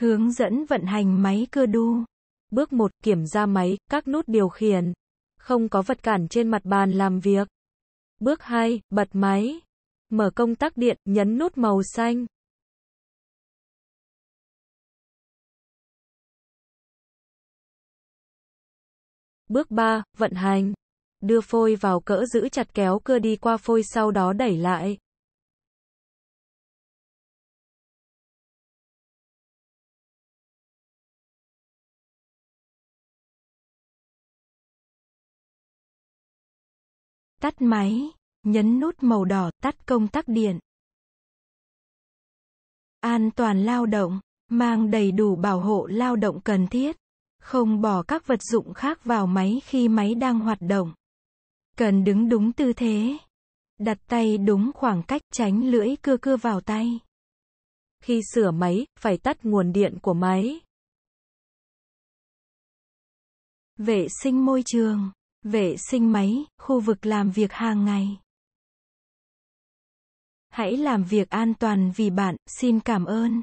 Hướng dẫn vận hành máy cơ đu. Bước 1. Kiểm tra máy, các nút điều khiển. Không có vật cản trên mặt bàn làm việc. Bước 2. Bật máy. Mở công tắc điện, nhấn nút màu xanh. Bước 3. Vận hành. Đưa phôi vào cỡ giữ chặt kéo cưa đi qua phôi sau đó đẩy lại. Tắt máy. Nhấn nút màu đỏ tắt công tắc điện. An toàn lao động. Mang đầy đủ bảo hộ lao động cần thiết. Không bỏ các vật dụng khác vào máy khi máy đang hoạt động. Cần đứng đúng tư thế. Đặt tay đúng khoảng cách tránh lưỡi cưa cưa vào tay. Khi sửa máy, phải tắt nguồn điện của máy. Vệ sinh môi trường. Vệ sinh máy, khu vực làm việc hàng ngày. Hãy làm việc an toàn vì bạn, xin cảm ơn.